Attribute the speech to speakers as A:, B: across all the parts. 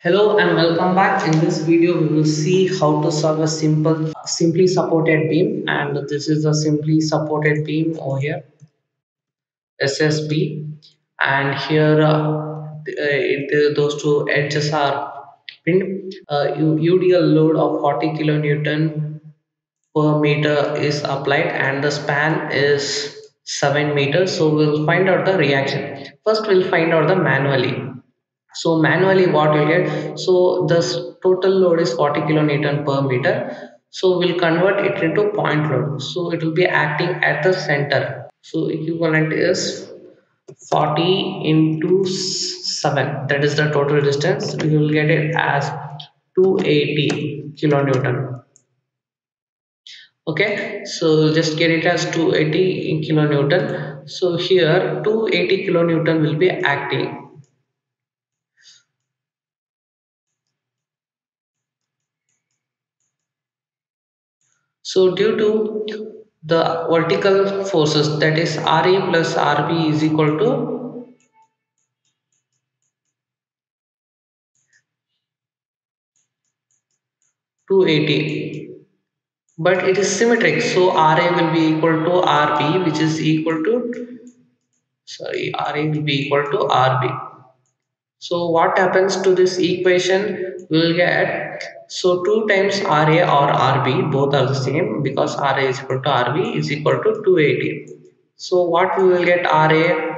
A: Hello and welcome back. In this video, we will see how to solve a simple simply supported beam and this is a simply supported beam over here SSB and here uh, it, those two edges are pinned. Uh, UDL load of 40 kilonewton per meter is applied and the span is 7 meters. So we'll find out the reaction. First, we'll find out the manually. So manually what we'll get? So this total load is 40 kilonewton per meter. So we'll convert it into point load. So it will be acting at the center. So equivalent is 40 into 7 that is the total distance. We will get it as 280 kilonewton okay so just get it as 280 kilonewton. So here 280 kilonewton will be acting. So due to the vertical forces that is RA plus RB is equal to Two eighty, but it is symmetric so RA will be equal to RB which is equal to sorry RA will be equal to RB so what happens to this equation we'll get so 2 times RA or RB both are the same because RA is equal to RB is equal to 280. So what we will get RA?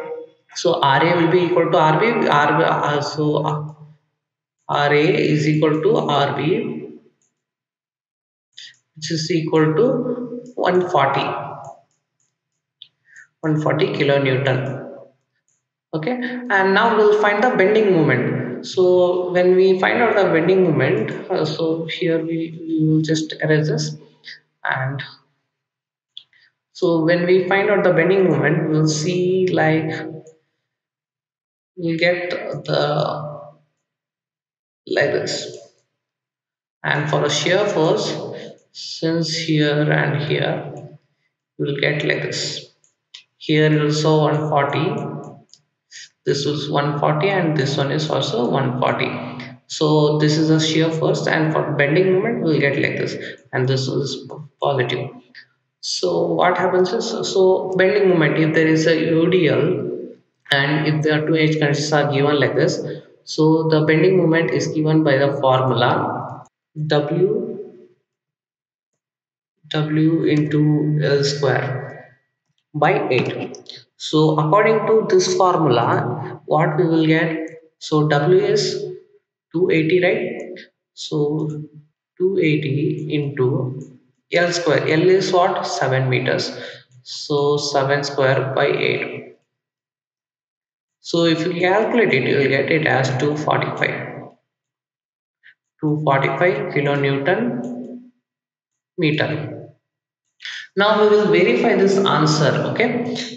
A: So RA will be equal to RB. RB uh, so RA is equal to RB which is equal to 140 140 kilonewton. Okay? And now we'll find the bending moment. So when we find out the bending moment uh, so here we, we will just erase this. And so when we find out the bending moment we'll see like we'll get the like this. And for a shear force since here and here. We'll get like this. Here also 140 this is 140 and this one is also 140 so this is a shear force and for bending moment we'll get like this. And this is positive. So what happens is so bending moment if there is a UDL and if there are two edge conditions are given like this so the bending moment is given by the formula W W into L square by 8 so according to this formula, what we will get? So W is 280, right? So 280 into L square. L is what? 7 meters. So 7 square by 8. So if you calculate it, you will get it as 245. 245 kilonewton meter now we will verify this answer okay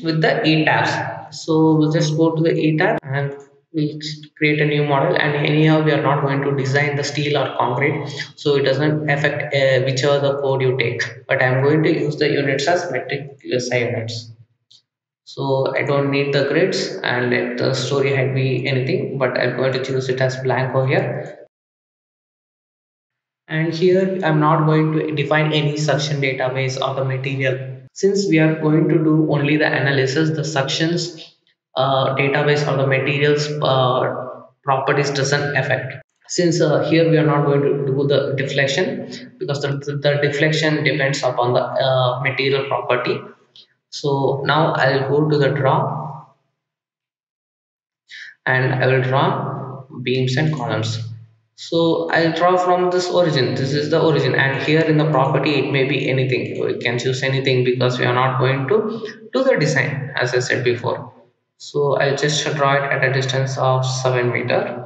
A: with the ETABS so we'll just go to the ETAB and we'll create a new model. And anyhow we are not going to design the steel or concrete. So it doesn't affect uh, whichever the code you take. But I'm going to use the units as metric SI units so I don't need the grids and let the story height be anything but I'm going to choose it as blank over here and here I'm not going to define any section database or the material. Since we are going to do only the analysis the sections uh, database or the materials uh, properties doesn't affect. Since uh, here we are not going to do the deflection because the, the deflection depends upon the uh, material property. So now I'll go to the draw. And I will draw beams and columns so I'll draw from this origin. This is the origin. And here in the property it may be anything. We can choose anything because we are not going to do the design as I said before. So I'll just draw it at a distance of 7 meter.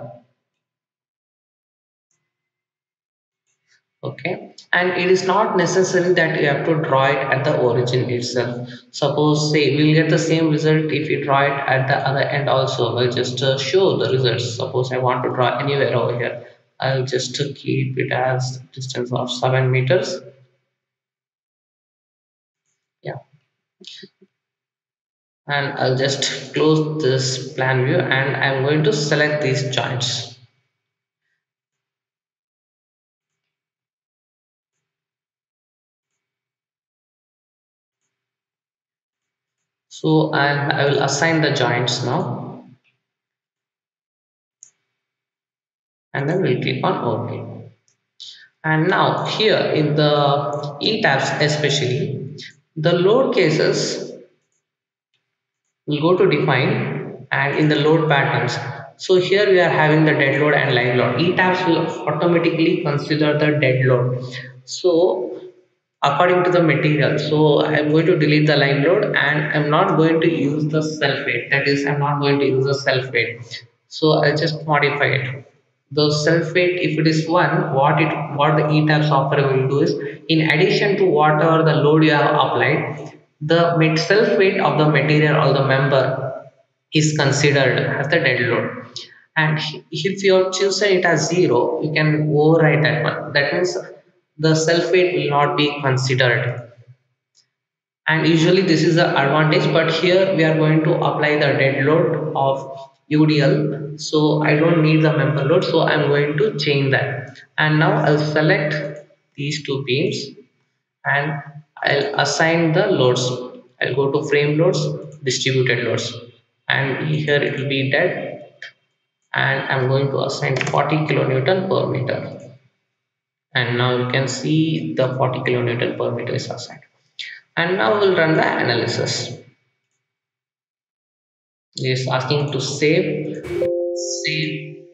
A: Okay. And it is not necessary that you have to draw it at the origin itself. Suppose say we'll get the same result if you draw it at the other end also. I'll just uh, show the results. Suppose i want to draw anywhere over here I'll just keep it as distance of 7 meters. Yeah. And I'll just close this plan view and I'm going to select these joints. So and I will assign the joints now and then we'll click on OK. And now here in the E tabs especially the load cases will go to define and in the load patterns. So here we are having the dead load and live load. E tabs will automatically consider the dead load. So according to the material so i'm going to delete the live load and i'm not going to use the self weight. That is i'm not going to use the self weight. So i'll just modify it the self weight if it is one what it what the etab software will do is in addition to whatever the load you have applied the weight of the material or the member is considered as the dead load. And if you chosen it as zero you can override that one. That means the self weight will not be considered. And usually this is the advantage but here we are going to apply the dead load of UDL so I don't need the member load so I'm going to change that. And now I'll select these two beams and I'll assign the loads. I'll go to frame loads distributed loads. And here it will be dead. And I'm going to assign 40 kilonewton per meter. And now you can see the 40 kilonewton per meter is assigned. And now we'll run the analysis is asking to save save.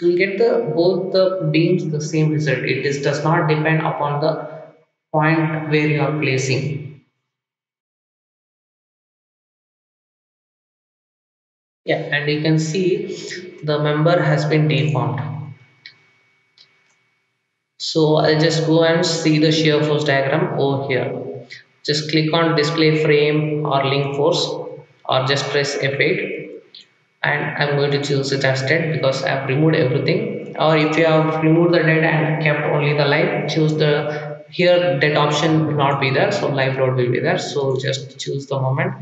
A: You'll get the both the beams the same result. It is does not depend upon the point where you are placing. Yeah and you can see the member has been deformed. So I'll just go and see the shear force diagram over here just click on display frame or link force or just press F8 and I'm going to choose it as dead because I've removed everything. Or if you have removed the dead and kept only the live choose the here dead option will not be there. So live load will be there. So just choose the moment.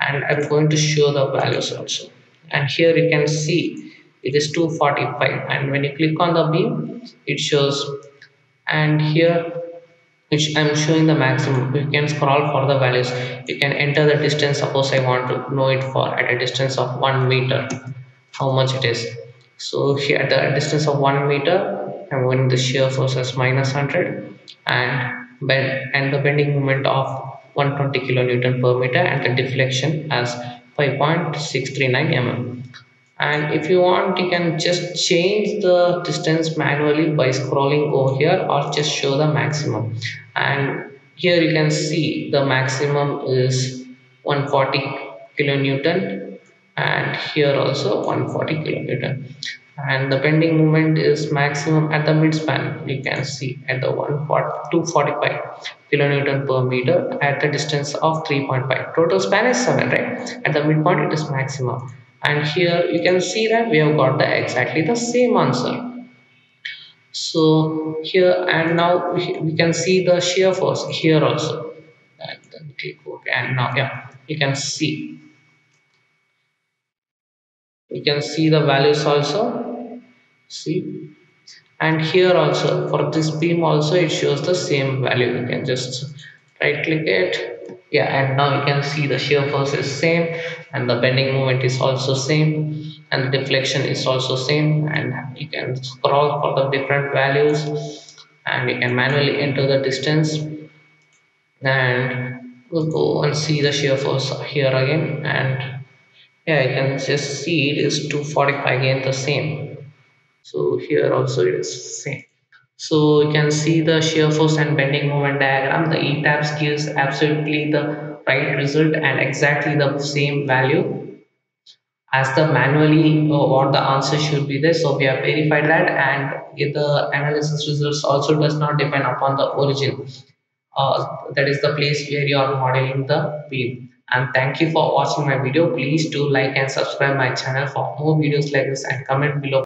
A: And I'm going to show the values also. And here you can see it is 245 and when you click on the beam it shows. And here which I'm showing the maximum. You can scroll for the values. You can enter the distance. Suppose I want to know it for at a distance of 1 meter how much it is. So here at the distance of 1 meter I'm going the shear force as minus 100 and bend and the bending moment of 120 kilonewton per meter and the deflection as 5.639 mm and if you want you can just change the distance manually by scrolling over here or just show the maximum. And here you can see the maximum is 140 kilonewton and here also 140 kilonewton. And the bending moment is maximum at the midspan. You can see at the 245 kilonewton per meter at the distance of 3.5 total span is 7 right? At the midpoint it is maximum and here you can see that we have got the exactly the same answer. So here and now we can see the shear force here also. And then click ok. And now yeah you can see. You can see the values also. See? And here also for this beam also it shows the same value. You can just right click it yeah and now you can see the shear force is same and the bending moment is also same and the deflection is also same and you can scroll for the different values and you can manually enter the distance and we'll go and see the shear force here again and yeah you can just see it is 245 again the same. So here also it is same so you can see the shear force and bending moment diagram. The ETABS gives absolutely the right result and exactly the same value as the manually uh, what the answer should be there. So we have verified that and the analysis results also does not depend upon the origin uh, that is the place where you are modeling the beam and thank you for watching my video. Please do like and subscribe my channel for more videos like this and comment below